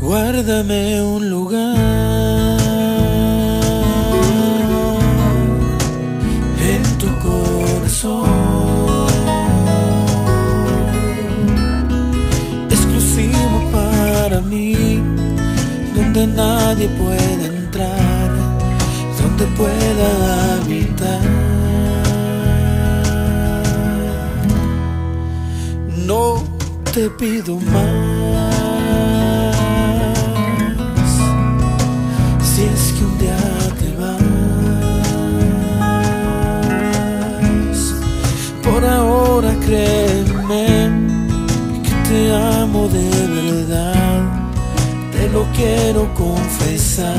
Guárdame un lugar donde nadie puede entrar, donde pueda habitar. No te pido más. Lo quiero confesar.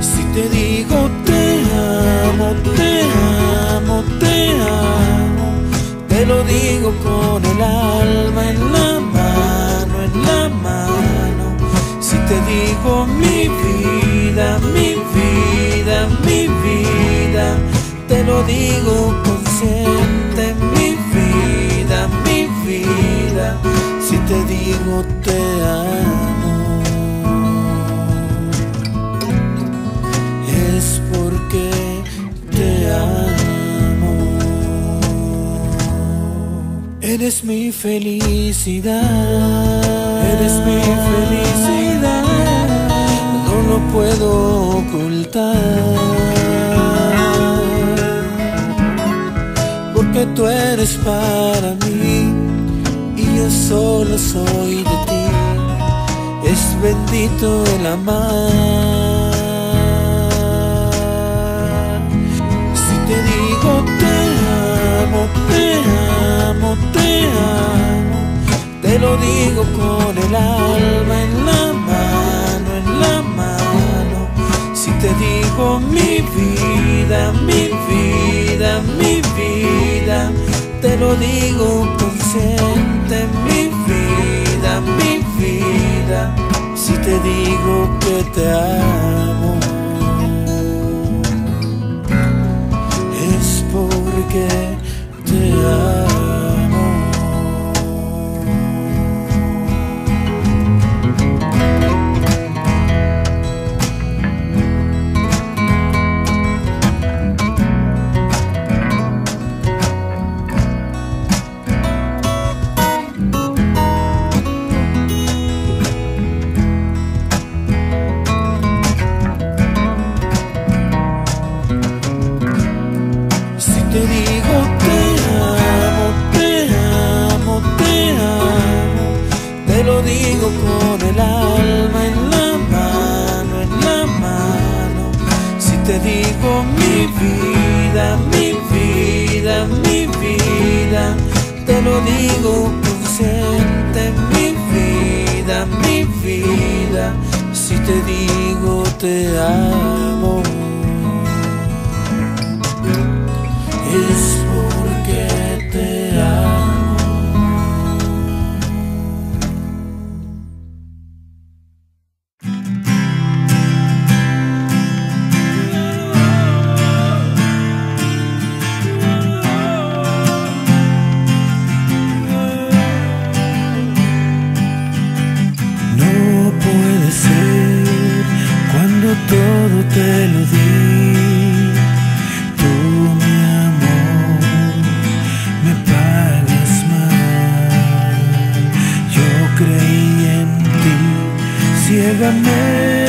Si te digo te amo, te amo, te amo, te lo digo con el alma en la mano, en la mano. Si te digo mi vida, mi vida, mi vida, te lo digo consciente, mi te amo. es porque te amo. Eres mi felicidad, eres mi felicidad, no lo puedo ocultar. Porque tú eres para mí yo solo soy de ti. Es bendito el amar. Si te digo te amo, te amo, te amo, te lo digo con el alma en la mano, en la mano. Si te digo mi vida, mi vida, mi vida, te lo digo consciente, mi vida, mi vida. Si te digo que te amo, es porque te amo. Digo consciente, mi vida, mi vida. Si te digo te amo. Ciegamente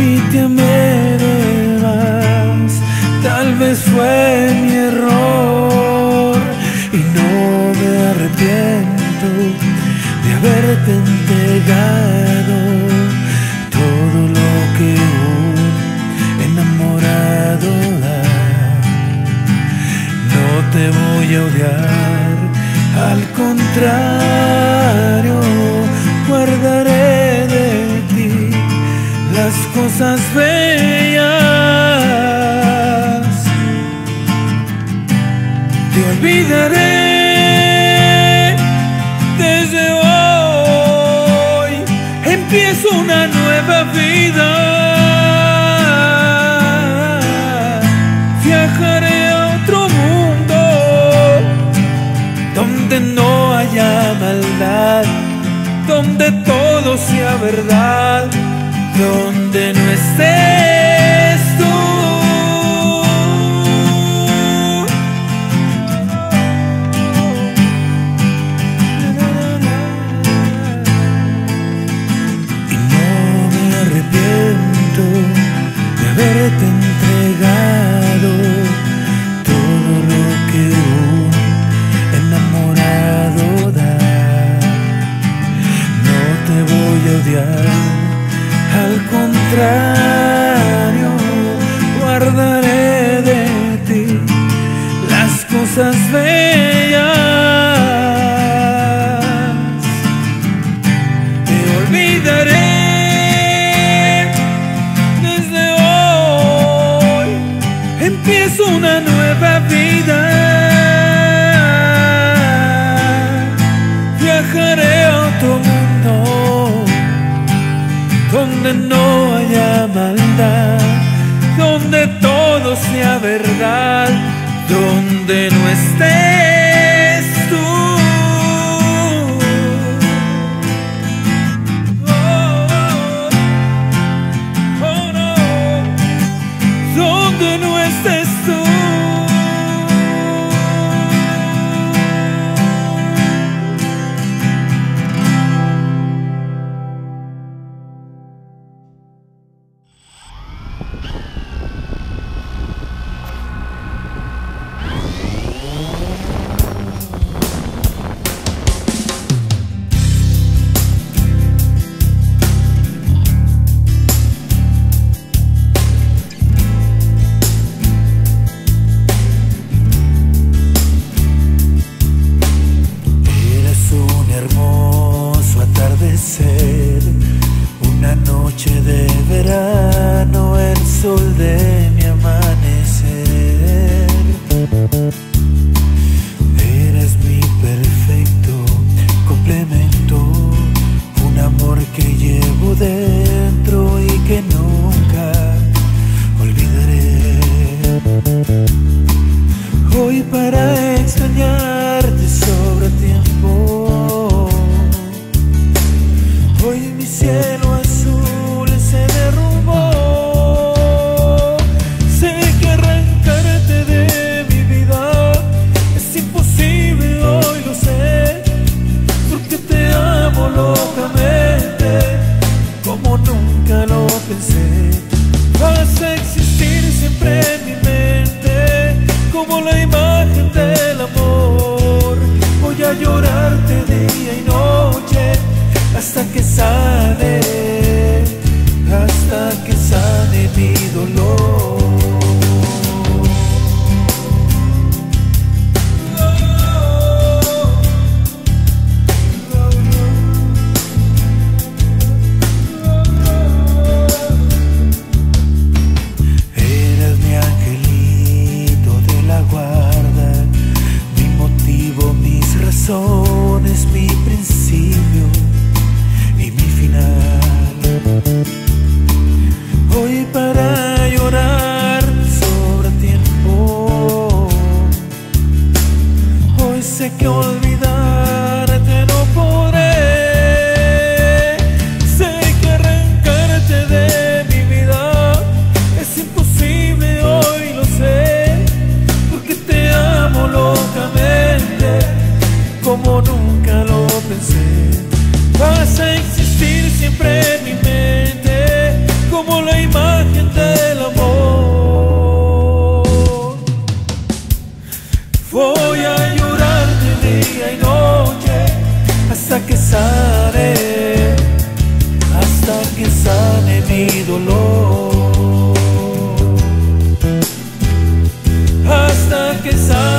y te amé más. Tal vez fue mi error y no me arrepiento de haberte entregado Desde hoy empiezo una nueva vida. Viajaré a otro mundo donde no haya maldad, donde todo sea verdad, donde no esté. una nueva vida. Viajaré a otro mundo donde no haya maldad, donde todo sea verdad, donde no esté. pensé. Vas a existir siempre en mi mente Como la imagen del amor. Voy a llorarte día y noche Hasta que sane. es mi principio y mi final. Hoy para llorar sobra tiempo. Hoy sé que que ça